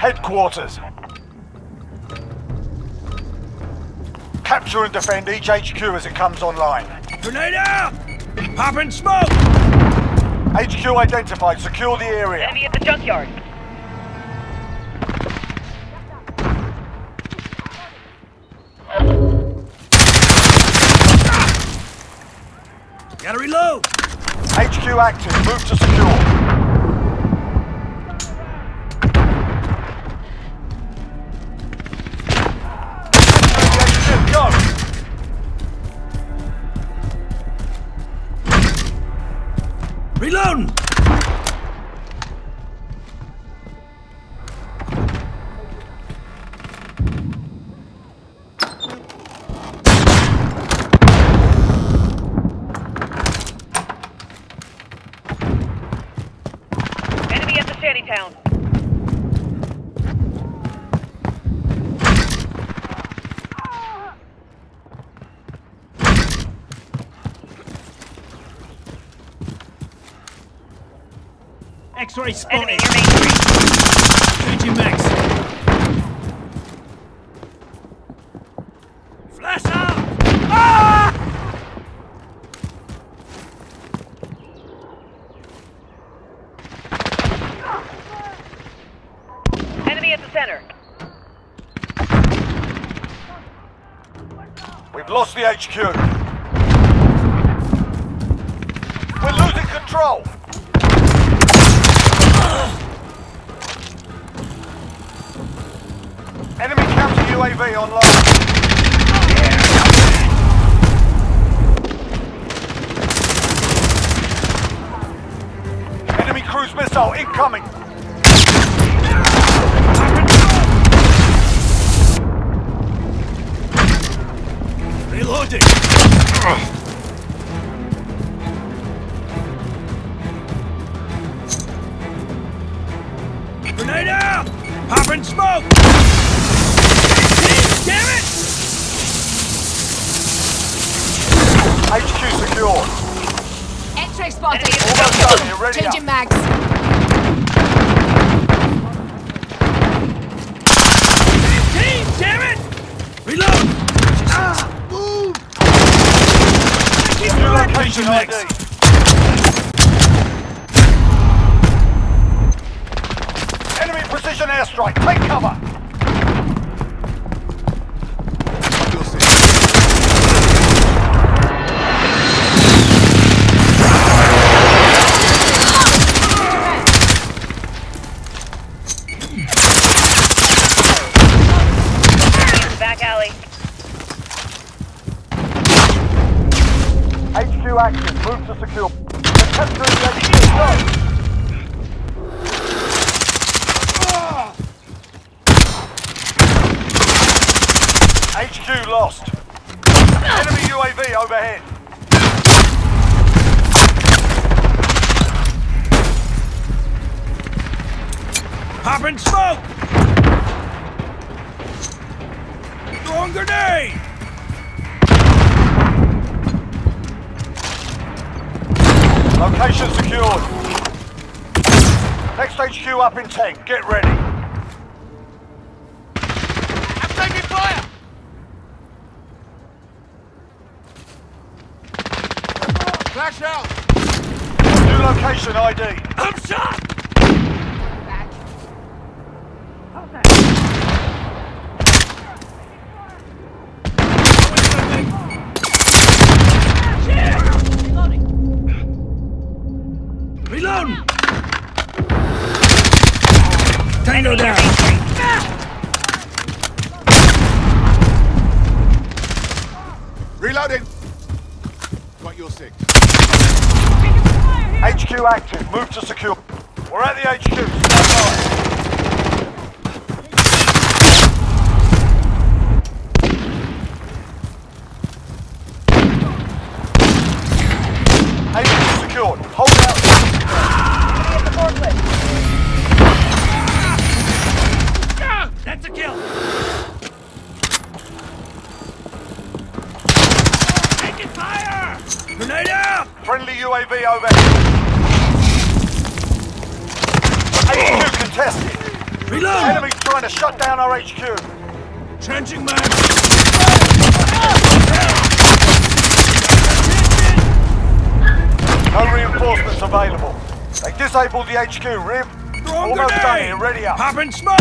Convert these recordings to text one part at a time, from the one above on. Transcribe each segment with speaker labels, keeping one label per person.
Speaker 1: Headquarters. Capture and defend each HQ as it comes online.
Speaker 2: Grenade out! Popping smoke!
Speaker 1: HQ identified. Secure the area.
Speaker 3: Enemy at the junkyard.
Speaker 2: Gotta reload!
Speaker 1: HQ active. Move to secure.
Speaker 3: Enemy
Speaker 2: spotted!
Speaker 3: near Main Street.
Speaker 2: Changing max! Flash out! Ah!
Speaker 3: Enemy at the center.
Speaker 1: We've lost the HQ. We're losing control. UAV online. Enemy cruise missile incoming.
Speaker 2: Reloading! Grenade out! Popping smoke!
Speaker 1: You're ready
Speaker 4: Changing
Speaker 1: up.
Speaker 4: mags.
Speaker 2: Team, damn it! Reload! Ah! Move! Keep
Speaker 1: New location
Speaker 2: Changing
Speaker 1: Enemy precision airstrike. Take cover. Overhead.
Speaker 2: Popping smoke! Throwing grenade!
Speaker 1: Location secured. Next HQ up in 10. Get ready. I'm taking fire! Flash out! New location ID.
Speaker 2: I'm shot! Reloading! Tango down!
Speaker 5: Reloading. Got your six.
Speaker 1: HQ active. Move to secure. We're at the HQ. Stand by.
Speaker 2: Grenade!
Speaker 1: Friendly UAV overhead. HQ contested.
Speaker 2: Reload!
Speaker 1: Enemies trying to shut down our HQ.
Speaker 2: Changing man!
Speaker 1: No reinforcements available. They disabled the HQ.
Speaker 2: Throwing
Speaker 1: Almost done here, ready up.
Speaker 2: Popping smoke!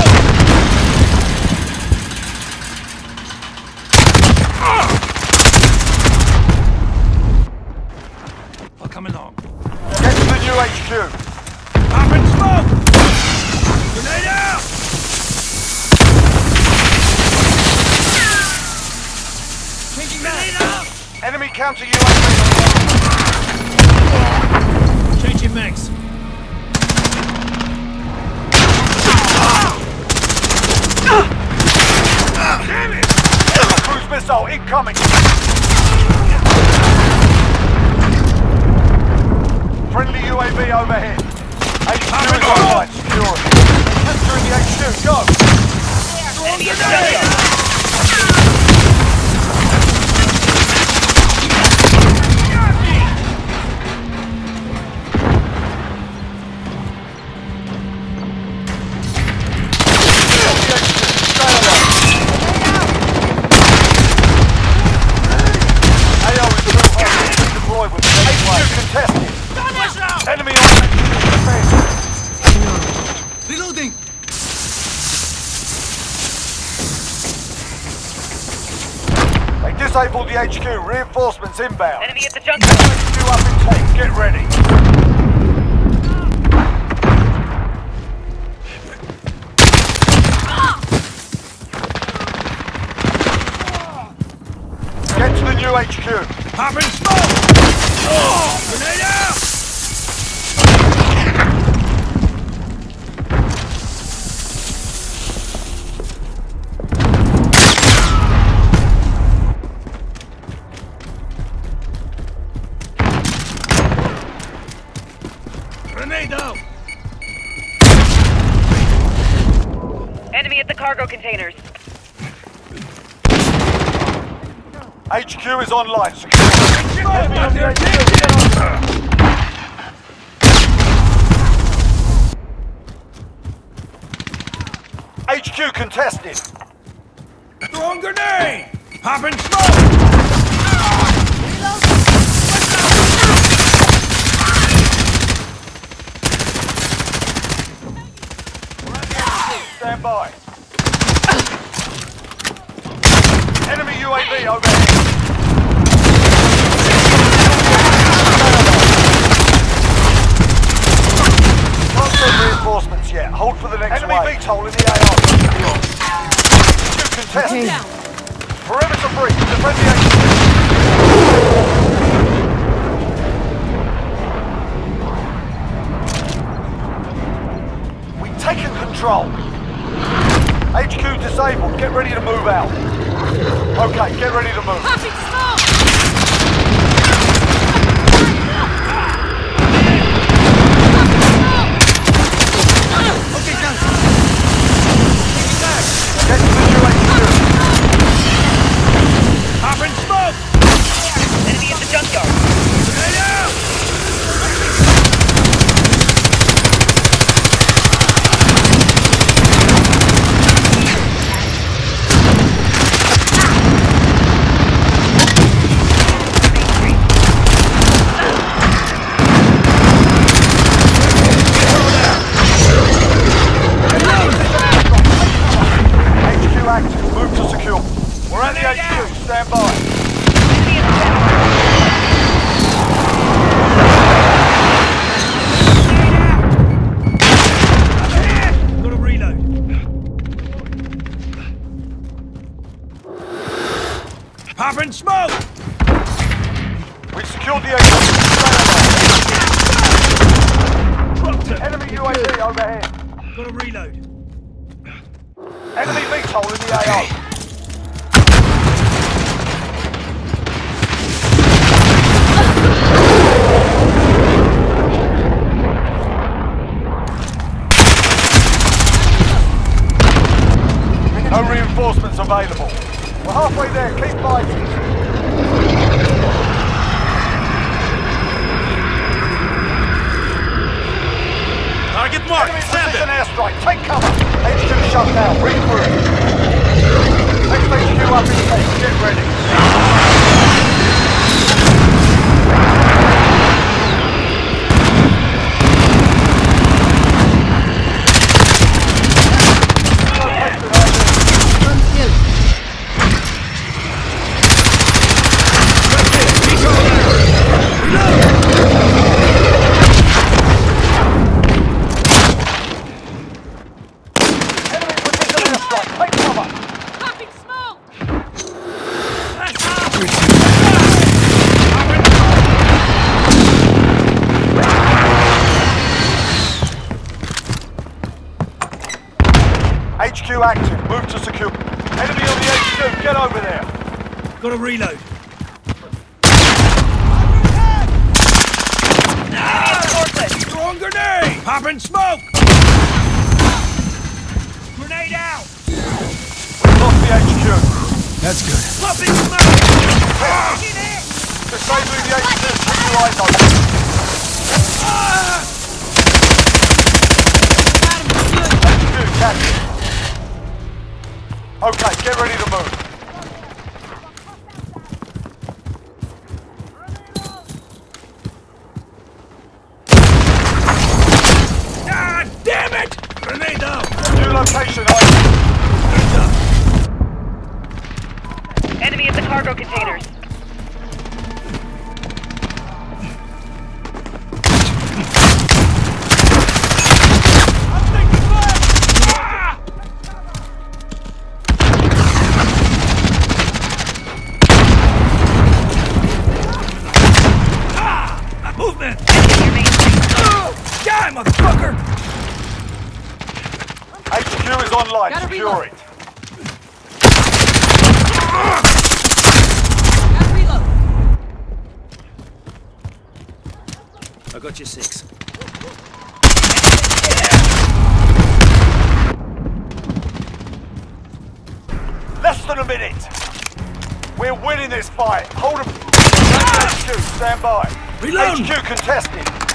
Speaker 2: I'll come along.
Speaker 1: Get to the new HQ.
Speaker 2: Smoke! Grenade out! Changing grenade out!
Speaker 1: Enemy counter UAV.
Speaker 2: Changing max. Damn it!
Speaker 1: Cruise missile incoming. Friendly UAV overhead. HQ is online. Secure it. Capturing the HQ. Go.
Speaker 3: Enemy
Speaker 1: disabled the HQ. Reinforcements inbound.
Speaker 3: Enemy at the junkyard.
Speaker 1: HQ up in 10. Get ready. Get to the new HQ.
Speaker 2: Popping smoke! Oh, grenade out!
Speaker 3: Containers.
Speaker 1: HQ is online. Secure. Enemy on the HQ. HQ contested.
Speaker 2: Throwing grenade! Popping smoke!
Speaker 1: Stand by. Enemy UAV overhead. Can't send reinforcements yet. Hold for the next Enemy wave. VTOL in the AR. Two contested. Perimeter breach. Defend the HQ. We've taken control. HQ disabled. Get ready to move out. Okay, get ready to move.
Speaker 4: Smoke!
Speaker 1: We've secured the by. Enemy UAV overhead.
Speaker 2: Gotta reload.
Speaker 1: Enemy VTOL in the AO. No reinforcements available. We're halfway there. Keep fighting.
Speaker 2: Target marked.
Speaker 1: Enemy
Speaker 2: Slam
Speaker 1: precision
Speaker 2: them.
Speaker 1: airstrike. Take cover. HQ shut down. Regroup. Next HQ up in place. Get ready. Enemy precision airstrike. Take cover.
Speaker 4: Popping smoke!
Speaker 2: That's up.
Speaker 1: HQ active. Move to secure. Enemy on the HQ. Get over there.
Speaker 2: Gotta reload.
Speaker 3: Forklift.
Speaker 2: Throwing grenade. Popping smoke. Grenade out.
Speaker 1: We've lost the HQ.
Speaker 2: That's good. Popping smoke.
Speaker 1: Disabling the HQ. Keep your eyes open. HQ captured. Okay, get ready to move. HQ is online.
Speaker 4: Gotta
Speaker 1: Secure
Speaker 4: reload.
Speaker 1: it.
Speaker 4: Gotta reload.
Speaker 2: I got you six.
Speaker 1: Less than a minute. We're winning this fight. Hold them. HQ, ah! stand by.
Speaker 2: Reload.
Speaker 1: HQ contested.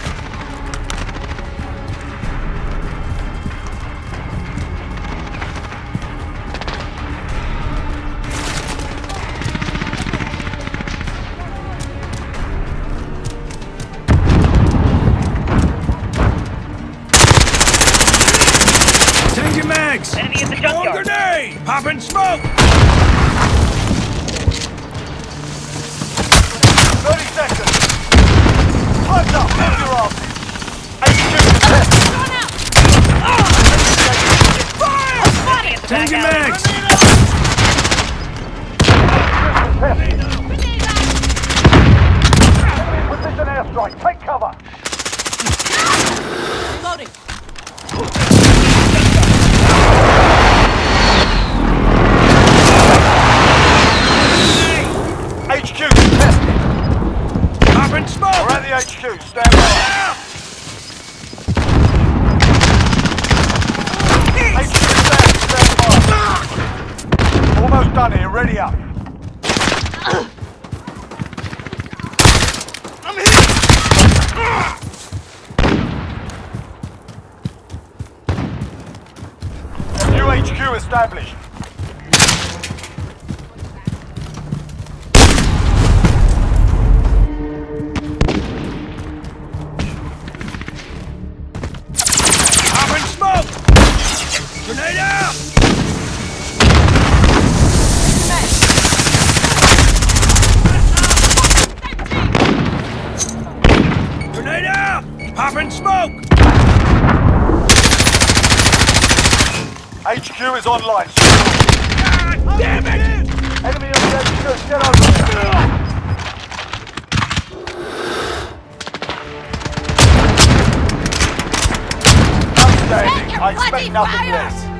Speaker 2: Popping smoke.
Speaker 1: 30 seconds. Time's up. Move your asses. HQ contested.
Speaker 3: Enemy at the back
Speaker 2: Changing
Speaker 3: alley.
Speaker 2: mags.
Speaker 1: Precision airstrike. Take cover.
Speaker 4: Reloading.
Speaker 1: HQ contested.
Speaker 2: Popping smoke.
Speaker 1: We're at the HQ. Stand by. HQ stand. Stand by. Almost done here. Ready up.
Speaker 2: I'm hit.
Speaker 1: New HQ established. Is online.
Speaker 2: God damn it.
Speaker 1: Enemy on the HQ. Get over. I expect nothing less.